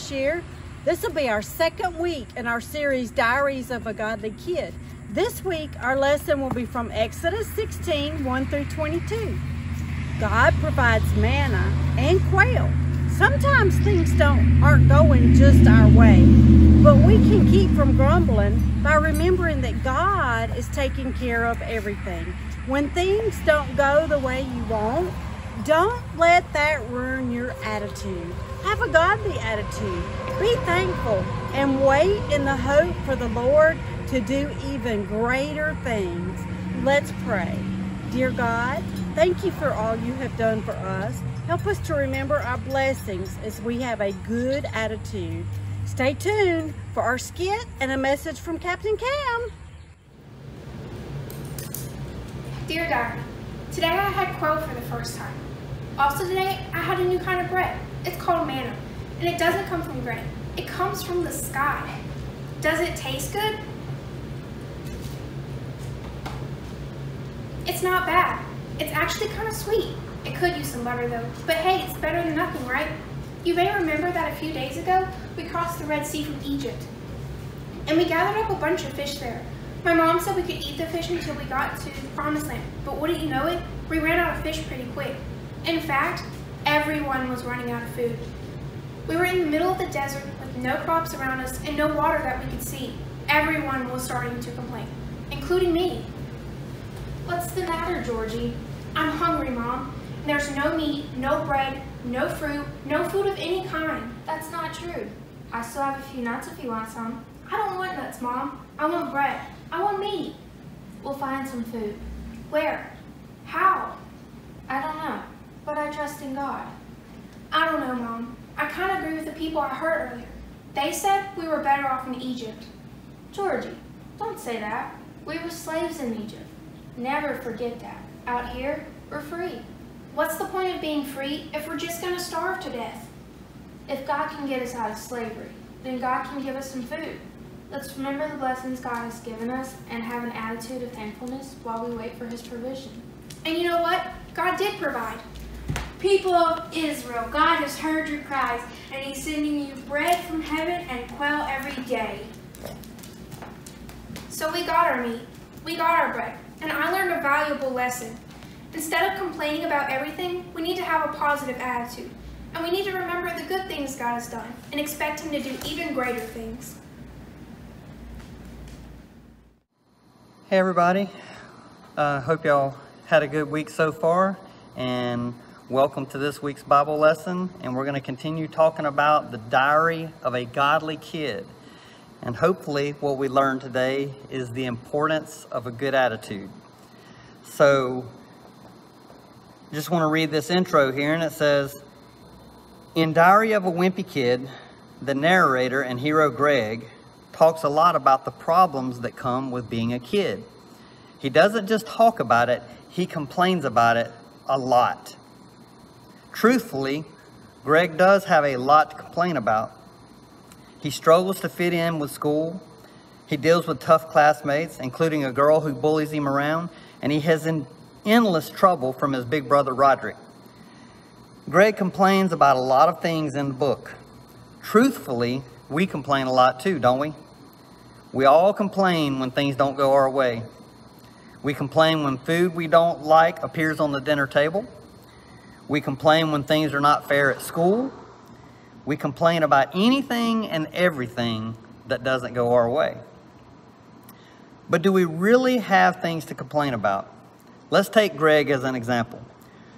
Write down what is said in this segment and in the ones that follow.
this year. This will be our second week in our series, Diaries of a Godly Kid. This week, our lesson will be from Exodus 16, 1 through 22. God provides manna and quail. Sometimes things don't aren't going just our way, but we can keep from grumbling by remembering that God is taking care of everything. When things don't go the way you want, don't let that ruin your attitude. Have a godly attitude. Be thankful and wait in the hope for the Lord to do even greater things. Let's pray. Dear God, thank you for all you have done for us. Help us to remember our blessings as we have a good attitude. Stay tuned for our skit and a message from Captain Cam. Dear Diary, today I had quail for the first time. Also today, I had a new kind of bread. It's called manna, and it doesn't come from grain. It comes from the sky. Does it taste good? It's not bad. It's actually kind of sweet. It could use some butter though, but hey, it's better than nothing, right? You may remember that a few days ago, we crossed the Red Sea from Egypt, and we gathered up a bunch of fish there. My mom said we could eat the fish until we got to the promised land, but wouldn't you know it, we ran out of fish pretty quick. In fact, everyone was running out of food. We were in the middle of the desert with no crops around us and no water that we could see. Everyone was starting to complain, including me. What's the matter, Georgie? I'm hungry, Mom. There's no meat, no bread, no fruit, no food of any kind. That's not true. I still have a few nuts if you want some. I don't want nuts, Mom. I want bread. I want meat. We'll find some food. Where? How? I don't know, but I trust in God. I don't know, Mom. I kind of agree with the people I heard earlier. They said we were better off in Egypt. Georgie, don't say that. We were slaves in Egypt. Never forget that. Out here, we're free. What's the point of being free if we're just going to starve to death? If God can get us out of slavery, then God can give us some food. Let's remember the blessings God has given us and have an attitude of thankfulness while we wait for his provision. And you know what? God did provide. People of Israel, God has heard your cries, and he's sending you bread from heaven and quail every day. So we got our meat, we got our bread, and I learned a valuable lesson. Instead of complaining about everything, we need to have a positive attitude. And we need to remember the good things God has done and expect him to do even greater things. Hey everybody, uh, hope y'all had a good week so far and welcome to this week's Bible lesson and we're going to continue talking about the diary of a godly kid and hopefully what we learned today is the importance of a good attitude. So just want to read this intro here and it says, in Diary of a Wimpy Kid, the narrator and hero Greg talks a lot about the problems that come with being a kid. He doesn't just talk about it, he complains about it a lot. Truthfully, Greg does have a lot to complain about. He struggles to fit in with school. He deals with tough classmates, including a girl who bullies him around, and he has endless trouble from his big brother Roderick. Greg complains about a lot of things in the book. Truthfully, we complain a lot too, don't we? We all complain when things don't go our way. We complain when food we don't like appears on the dinner table. We complain when things are not fair at school. We complain about anything and everything that doesn't go our way. But do we really have things to complain about? Let's take Greg as an example.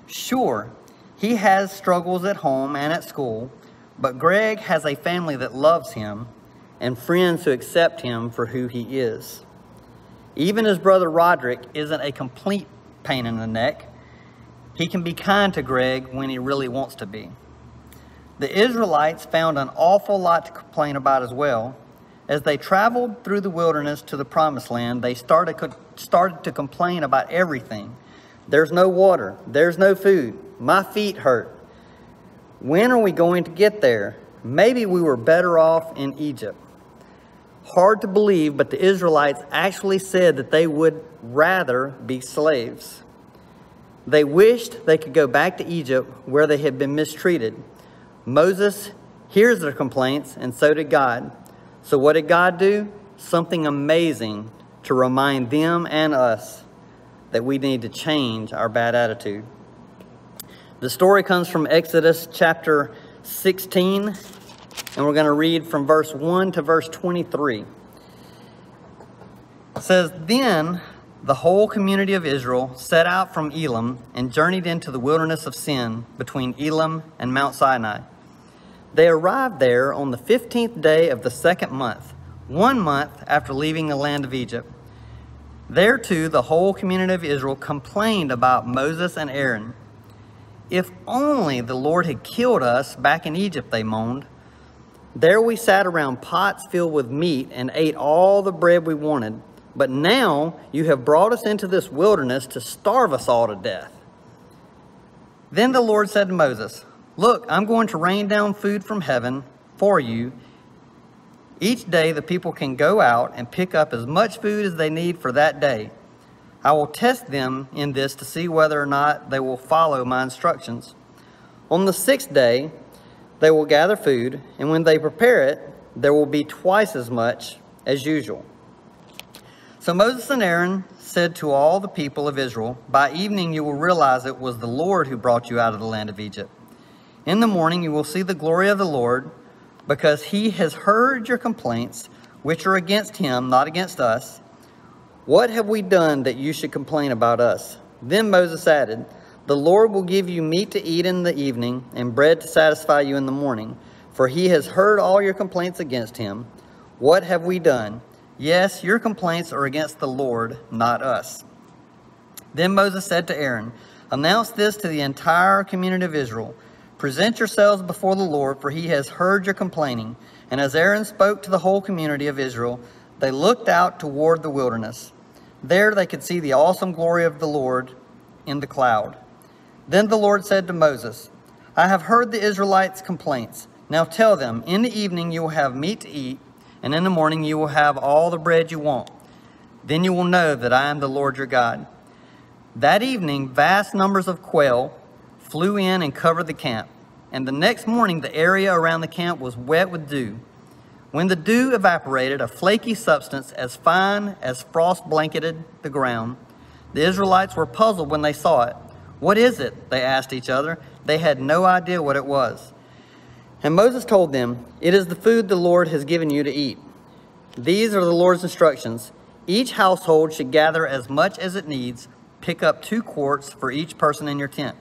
Sure, he has struggles at home and at school, but Greg has a family that loves him and friends who accept him for who he is. Even his brother Roderick isn't a complete pain in the neck. He can be kind to Greg when he really wants to be. The Israelites found an awful lot to complain about as well. As they traveled through the wilderness to the promised land, they started, started to complain about everything. There's no water. There's no food. My feet hurt. When are we going to get there? Maybe we were better off in Egypt. Hard to believe, but the Israelites actually said that they would rather be slaves. They wished they could go back to Egypt where they had been mistreated. Moses hears their complaints, and so did God. So, what did God do? Something amazing to remind them and us that we need to change our bad attitude. The story comes from Exodus chapter 16, and we're going to read from verse 1 to verse 23. It says, Then the whole community of Israel set out from Elim and journeyed into the wilderness of Sin between Elim and Mount Sinai. They arrived there on the 15th day of the second month, one month after leaving the land of Egypt. There too, the whole community of Israel complained about Moses and Aaron. If only the Lord had killed us back in Egypt, they moaned. There we sat around pots filled with meat and ate all the bread we wanted. But now you have brought us into this wilderness to starve us all to death. Then the Lord said to Moses, Look, I'm going to rain down food from heaven for you. Each day the people can go out and pick up as much food as they need for that day. I will test them in this to see whether or not they will follow my instructions. On the sixth day, they will gather food, and when they prepare it, there will be twice as much as usual. So Moses and Aaron said to all the people of Israel, By evening you will realize it was the Lord who brought you out of the land of Egypt. In the morning you will see the glory of the Lord, because he has heard your complaints, which are against him, not against us. What have we done that you should complain about us? Then Moses added, The Lord will give you meat to eat in the evening, and bread to satisfy you in the morning, for he has heard all your complaints against him. What have we done? Yes, your complaints are against the Lord, not us. Then Moses said to Aaron, Announce this to the entire community of Israel. Present yourselves before the Lord, for he has heard your complaining. And as Aaron spoke to the whole community of Israel, they looked out toward the wilderness. There they could see the awesome glory of the Lord in the cloud. Then the Lord said to Moses, I have heard the Israelites' complaints. Now tell them, in the evening you will have meat to eat and in the morning you will have all the bread you want. Then you will know that I am the Lord your God. That evening, vast numbers of quail flew in and covered the camp. And the next morning, the area around the camp was wet with dew. When the dew evaporated, a flaky substance as fine as frost blanketed the ground. The Israelites were puzzled when they saw it. What is it? They asked each other. They had no idea what it was. And Moses told them, It is the food the Lord has given you to eat. These are the Lord's instructions. Each household should gather as much as it needs, pick up two quarts for each person in your tent.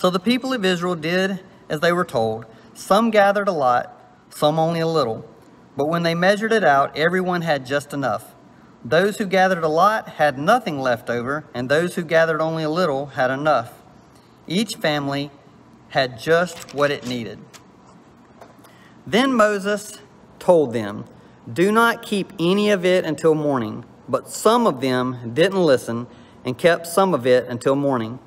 So the people of Israel did as they were told. Some gathered a lot, some only a little. But when they measured it out, everyone had just enough. Those who gathered a lot had nothing left over, and those who gathered only a little had enough. Each family had just what it needed. Then Moses told them, Do not keep any of it until morning. But some of them didn't listen and kept some of it until morning.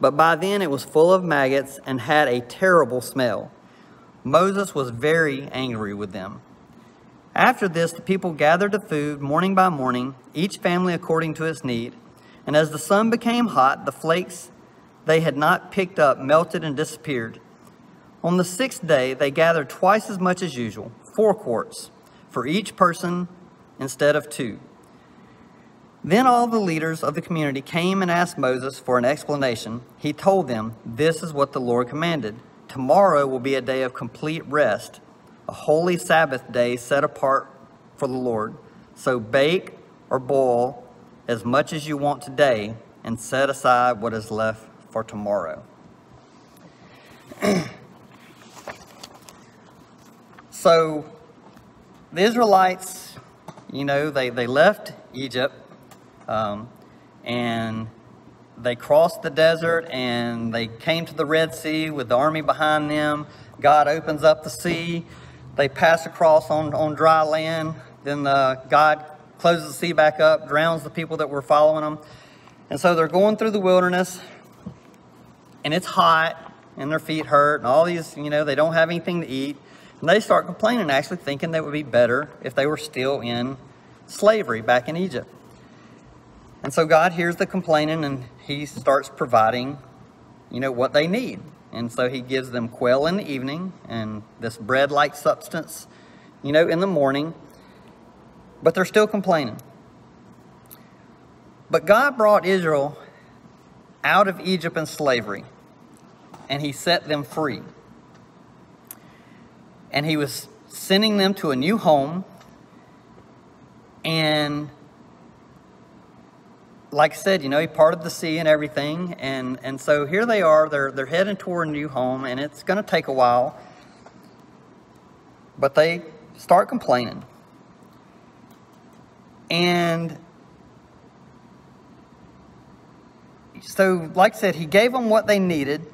But by then it was full of maggots and had a terrible smell. Moses was very angry with them. After this, the people gathered the food morning by morning, each family according to its need. And as the sun became hot, the flakes they had not picked up melted and disappeared. On the sixth day, they gathered twice as much as usual, four quarts, for each person instead of two. Then all the leaders of the community came and asked Moses for an explanation. He told them, This is what the Lord commanded. Tomorrow will be a day of complete rest, a holy Sabbath day set apart for the Lord. So bake or boil as much as you want today and set aside what is left for tomorrow. So the Israelites, you know, they, they left Egypt um, and they crossed the desert and they came to the Red Sea with the army behind them. God opens up the sea. They pass across on, on dry land. Then the, God closes the sea back up, drowns the people that were following them. And so they're going through the wilderness and it's hot and their feet hurt and all these, you know, they don't have anything to eat. And they start complaining, actually thinking that would be better if they were still in slavery back in Egypt. And so God hears the complaining and he starts providing, you know, what they need. And so he gives them quail in the evening and this bread like substance, you know, in the morning. But they're still complaining. But God brought Israel out of Egypt in slavery, and he set them free. And he was sending them to a new home. And like I said, you know, he parted the sea and everything. And, and so here they are, they're, they're heading toward a new home, and it's going to take a while. But they start complaining. And so, like I said, he gave them what they needed.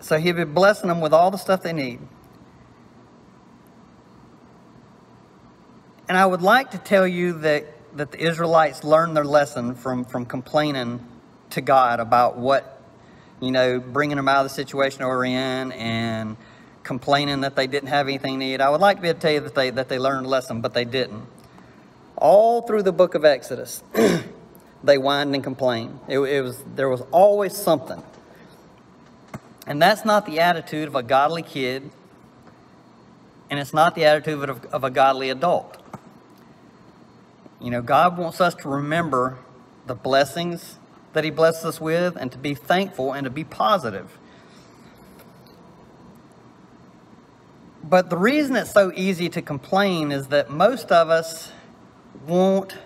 So he'd be blessing them with all the stuff they need. And I would like to tell you that, that the Israelites learned their lesson from, from complaining to God about what, you know, bringing them out of the situation they were in and complaining that they didn't have anything to eat. I would like to be able to tell you that they, that they learned a lesson, but they didn't. All through the book of Exodus, they whined and complained. It, it was, there was always something. And that's not the attitude of a godly kid, and it's not the attitude of, of a godly adult. You know, God wants us to remember the blessings that He blesses us with and to be thankful and to be positive. But the reason it's so easy to complain is that most of us want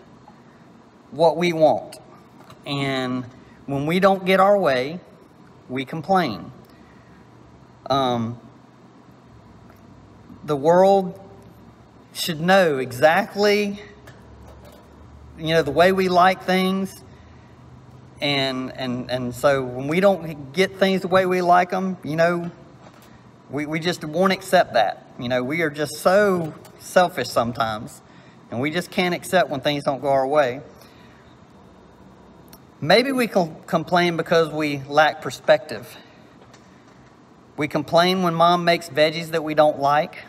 what we want. And when we don't get our way, we complain. Um, the world should know exactly, you know, the way we like things. And, and, and so when we don't get things the way we like them, you know, we, we just won't accept that. You know, we are just so selfish sometimes. And we just can't accept when things don't go our way. Maybe we can complain because we lack perspective. We complain when mom makes veggies that we don't like.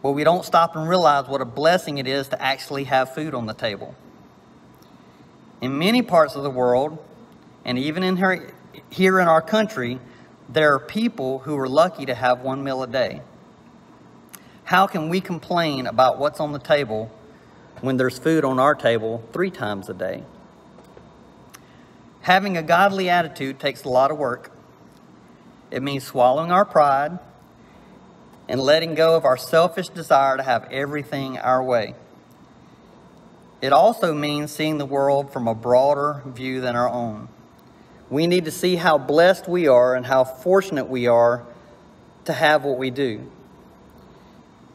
But we don't stop and realize what a blessing it is to actually have food on the table. In many parts of the world, and even in here, here in our country, there are people who are lucky to have one meal a day. How can we complain about what's on the table when there's food on our table three times a day? Having a godly attitude takes a lot of work. It means swallowing our pride and letting go of our selfish desire to have everything our way. It also means seeing the world from a broader view than our own. We need to see how blessed we are and how fortunate we are to have what we do.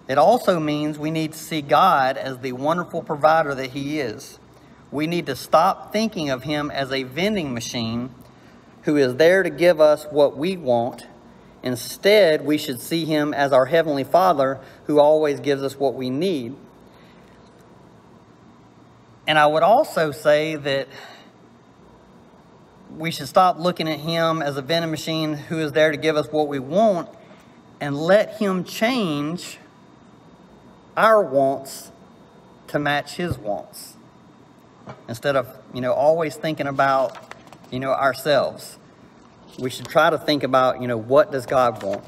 It also means we need to see God as the wonderful provider that He is. We need to stop thinking of Him as a vending machine who is there to give us what we want. Instead, we should see Him as our Heavenly Father who always gives us what we need. And I would also say that we should stop looking at Him as a vending machine who is there to give us what we want and let Him change our wants to match his wants instead of you know always thinking about you know ourselves. We should try to think about you know what does god want?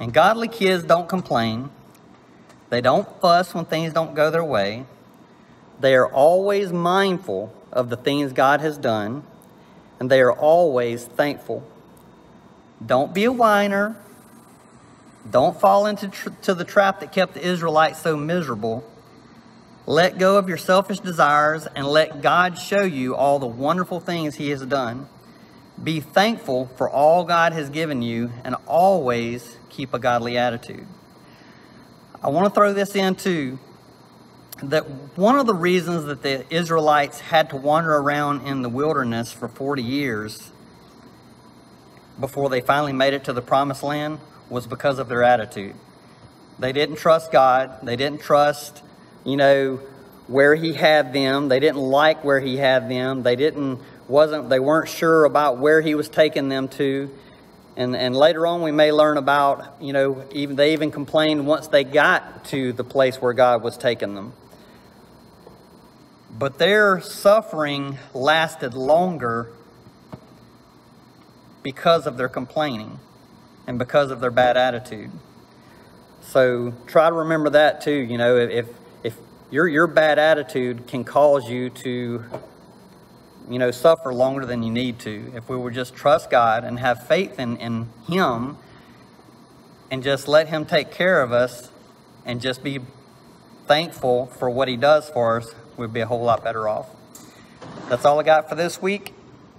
And godly kids don't complain. They don't fuss when things don't go their way. They are always mindful of the things god has done and they are always thankful. Don't be a whiner. Don't fall into tr- to the trap that kept the Israelites so miserable. Let go of your selfish desires and let God show you all the wonderful things He has done. Be thankful for all God has given you and always keep a godly attitude. I want to throw this in too that one of the reasons that the Israelites had to wander around in the wilderness for 40 years before they finally made it to the promised land was because of their attitude. They didn't trust God. They didn't trust, you know, where he had them. They didn't like where he had them. They didn't wasn't they weren't sure about where he was taking them to. And, and later on, we may learn about, you know, even they even complained once they got to the place where God was taking them. But their suffering lasted longer because of their complaining and because of their bad attitude. So try to remember that too. You know, if if your your bad attitude can cause you to, you know, suffer longer than you need to. If we would just trust God and have faith in, in Him and just let Him take care of us and just be thankful for what He does for us, we'd be a whole lot better off. That's all I got for this week,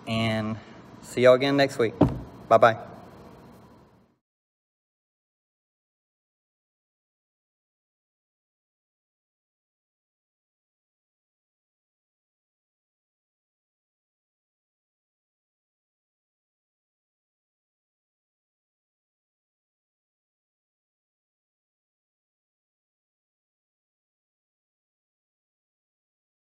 and see y'all again next week. Bye bye.